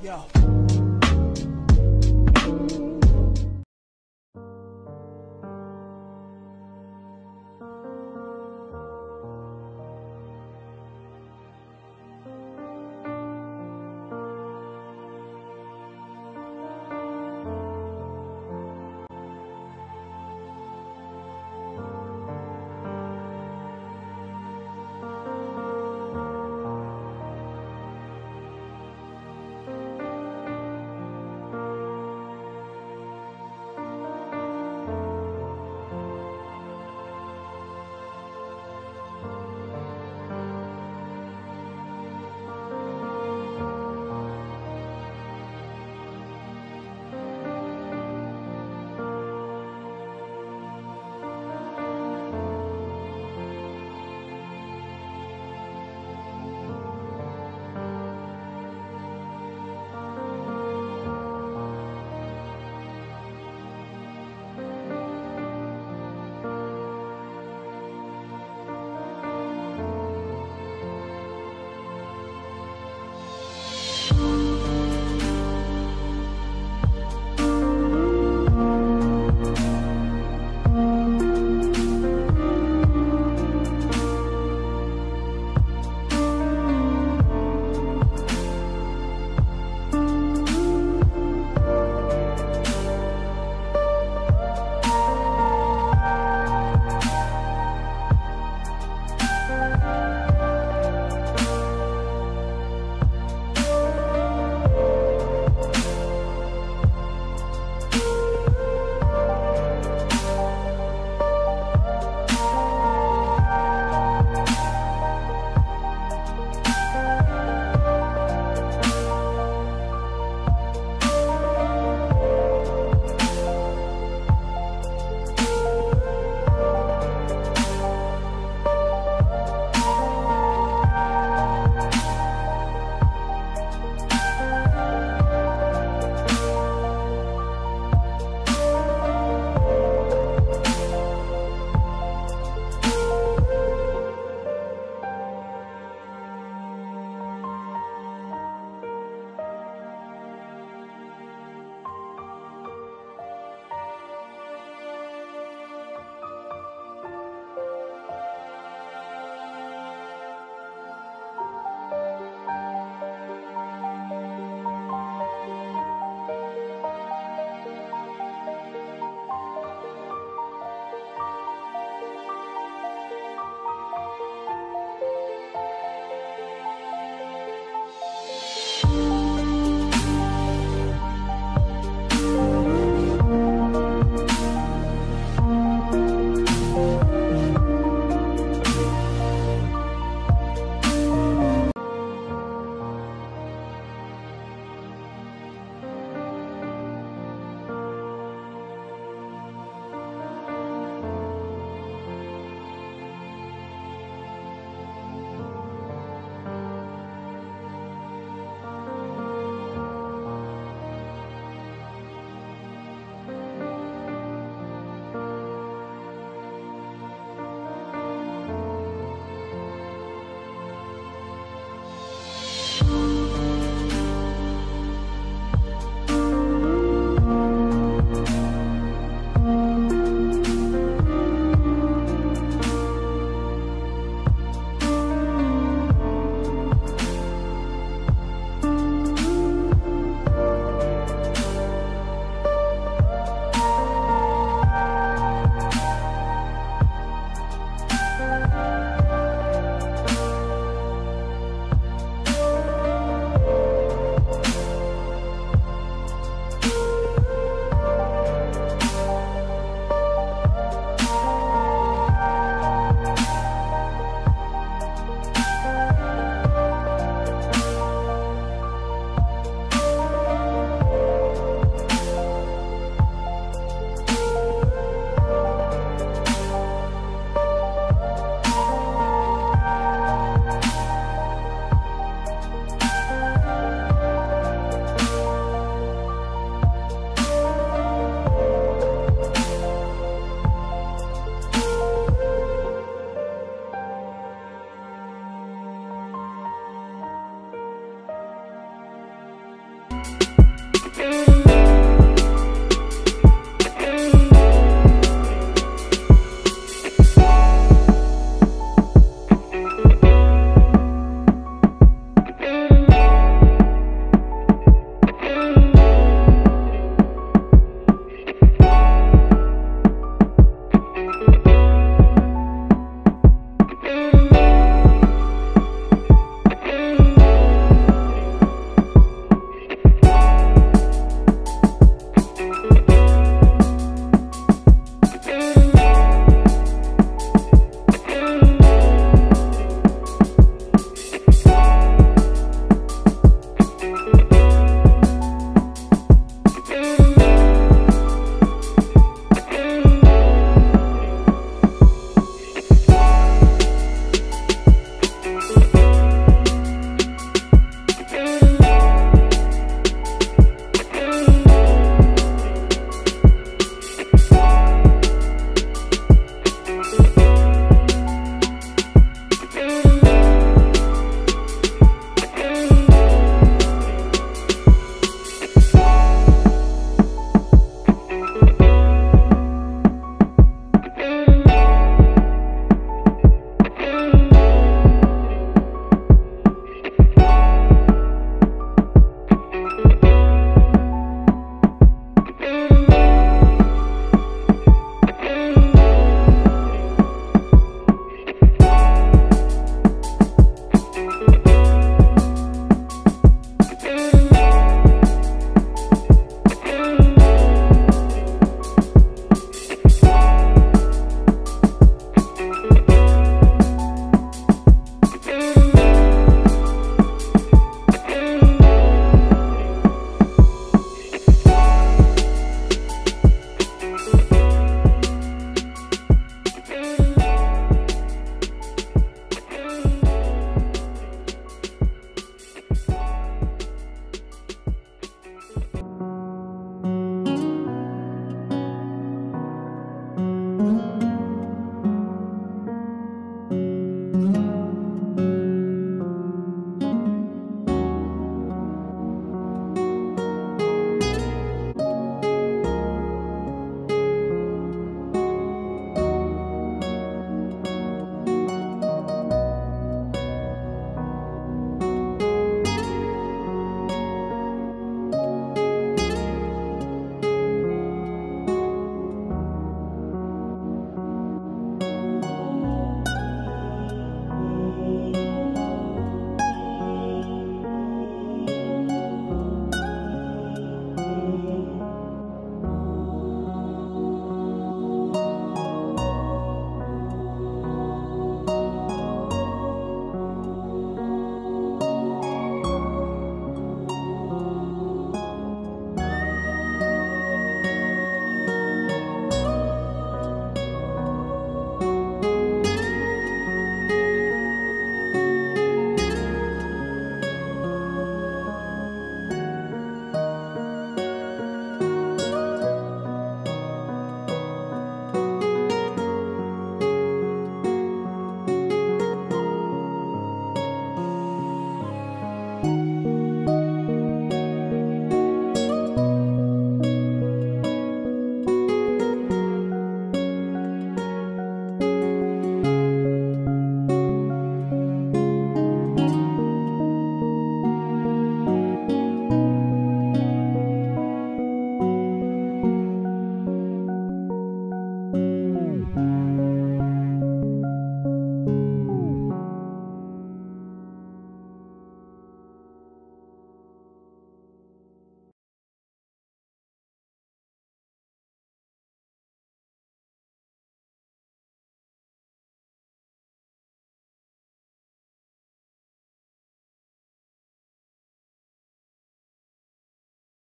Yo. Música